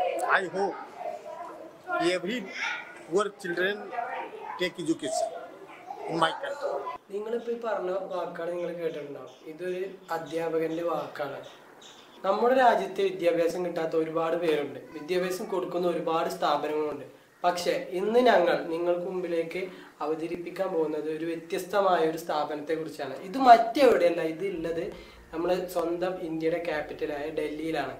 I hope every poor children take education in my country. നിങ്ങളിപ്പോൾ ഈ പറഞ്ഞ വാക്കാണ് നിങ്ങൾ കേട്ടിട്ടുണ്ടാവും ഇതൊരു അധ്യാപകന്റെ വാക്കാണ്. നമ്മുടെ രാജ്യത്ത് വിദ്യാഭ്യാസം കിട്ടാത്ത ഒരുപാട് പേരുണ്ട്. വിദ്യാഭ്യാസം കൊടുക്കുന്ന ഒരുപാട് സ്ഥാപനങ്ങളുണ്ട്. പക്ഷെ ഇന്ന് ഞങ്ങൾ നിങ്ങൾക്ക് മുമ്പിലേക്ക് അവതരിപ്പിക്കാൻ പോകുന്നത് ഒരു വ്യത്യസ്തമായ ഒരു സ്ഥാപനത്തെ കുറിച്ചാണ്. ഇത് മറ്റെവിടെയല്ല ഇത് ഉള്ളത് നമ്മളെ സ്വന്തം ഇന്ത്യയുടെ ക്യാപിറ്റലായ ഡൽഹിയിലാണ്.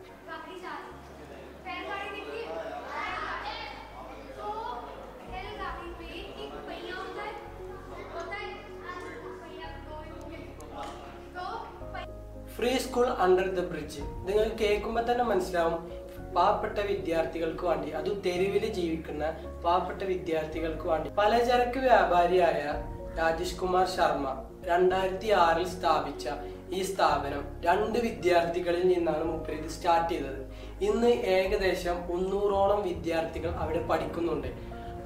Free school under the bridge നിങ്ങൾ കേൾക്കുമ്പോൾ തന്നെ മനസ്സിലാവും പാവപ്പെട്ട വിദ്യാർത്ഥികൾക്ക് വേണ്ടി അത് തെരുവിൽ ജീവിക്കുന്ന പാവപ്പെട്ട വിദ്യാർത്ഥികൾക്ക് വേണ്ടി. പലചരക്ക് വ്യാപാരിയായ രാജേഷ് കുമാർ ശർമ്മ രണ്ടായിരത്തി ആറിൽ സ്ഥാപിച്ച ഈ സ്ഥാപനം രണ്ട് വിദ്യാർത്ഥികളിൽ നിന്നാണ് മൂപ്പര് ഇത് സ്റ്റാർട്ട് ചെയ്തത്. ഇന്ന് ഏകദേശം മുന്നൂറോളം വിദ്യാർത്ഥികൾ അവിടെ പഠിക്കുന്നുണ്ട്.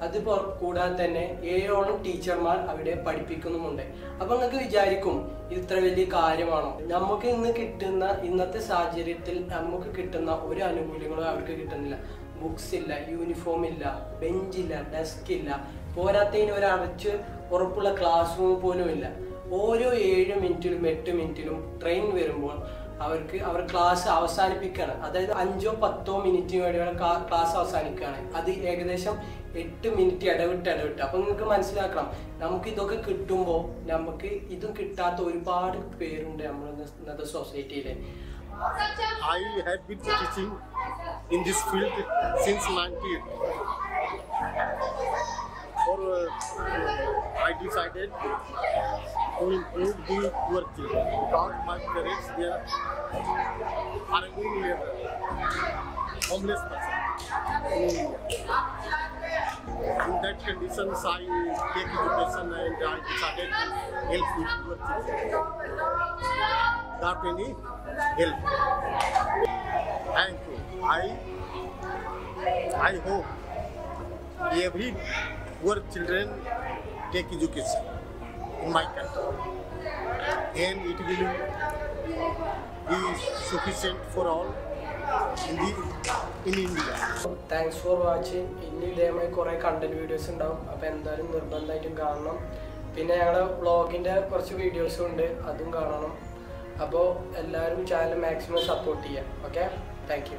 അത് കൂടാതെ തന്നെ ഏഴോളം ടീച്ചർമാർ അവിടെ പഠിപ്പിക്കുന്നുമുണ്ട്. അപ്പൊ നിങ്ങൾക്ക് വിചാരിക്കും ഇത് ഇത്ര വലിയ കാര്യമാണോ? നമുക്ക് ഇന്ന് കിട്ടുന്ന ഇന്നത്തെ സാഹചര്യത്തിൽ നമുക്ക് കിട്ടുന്ന ഒരു ആനുകൂല്യങ്ങളും അവർക്ക് കിട്ടുന്നില്ല. ബുക്സ് ഇല്ല യൂണിഫോം ഇല്ല ബെഞ്ചില്ല ഡെസ്ക് ഇല്ല. പോരാത്തതിന് ഒരു അടച്ച് ഉറപ്പുള്ള ക്ലാസ് റൂം പോലും ഇല്ല. ഓരോ ഏഴ് മിനിറ്റിലും എട്ട് മിനിറ്റിലും ട്രെയിൻ വരുമ്പോൾ അവർക്ക് അവർ ക്ലാസ് അവസാനിപ്പിക്കുകയാണ്. അതായത് അഞ്ചോ പത്തോ മിനിറ്റിന് വേണ്ടി അവരുടെ ക്ലാസ് അവസാനിക്കുകയാണ്. അത് ഏകദേശം എട്ട് മിനിറ്റ് ഇടവിട്ട് ഇടവിട്ട്. അപ്പം നിങ്ങൾക്ക് മനസ്സിലാക്കണം നമുക്ക് ഇതൊക്കെ കിട്ടുമ്പോൾ നമുക്ക് ഇതും കിട്ടാത്ത ഒരുപാട് പേരുണ്ട് നമ്മുടെ ഇന്നത്തെ സൊസൈറ്റിയിൽ I have been teaching in this field since 98. For uh, I decided to improve the poor children because my parents they are arguing labor, homeless person. In that conditions, I take education and I decided to help the poor children. Not any help. Thank you. I I hope every poor children take education in my country, and it will be sufficient for all in the in India. Thanks for watching ഇനി ഇതേമായി കുറേ content videos ഉണ്ടാവും. അപ്പോൾ എന്തായാലും നിർബന്ധമായിട്ടും കാണണം. പിന്നെ ഞങ്ങളുടെ വ്ളോഗിന്റെ കുറച്ച് വീഡിയോസും ഉണ്ട്. അതും കാണണം. അപ്പോൾ എല്ലാവരും ചാനൽ മാക്സിമം സപ്പോർട്ട് ചെയ്യാം. Okay thank